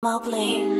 Mobley.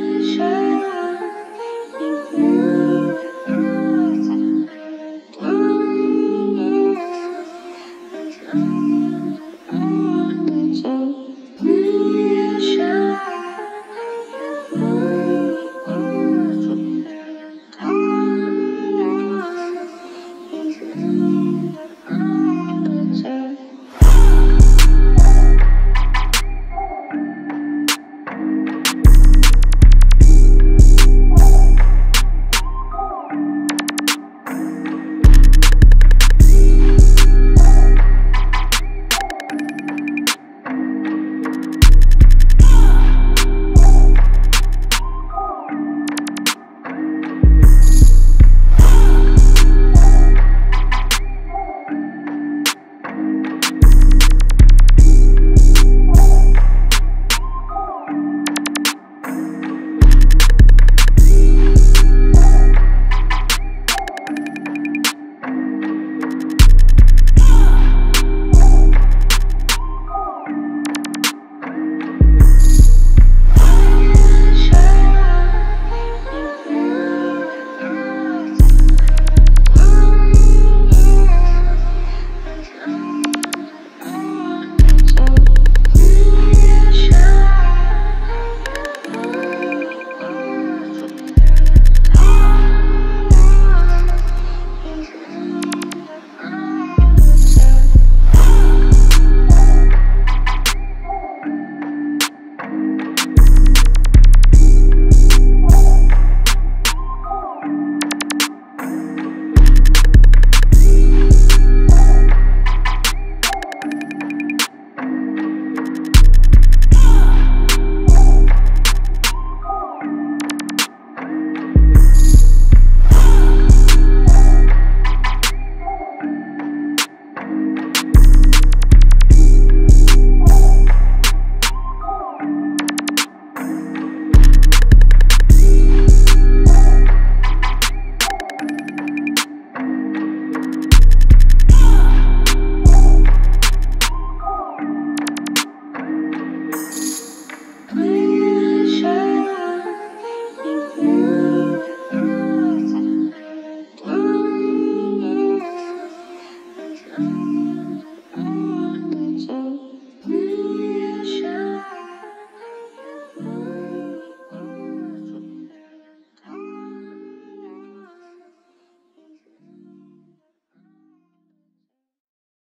Mm-hmm.